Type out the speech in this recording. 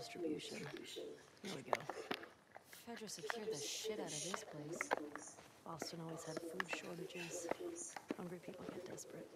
distribution. Here we go. Fedra secured the shit out of this place. Boston always had food shortages. Hungry people get desperate.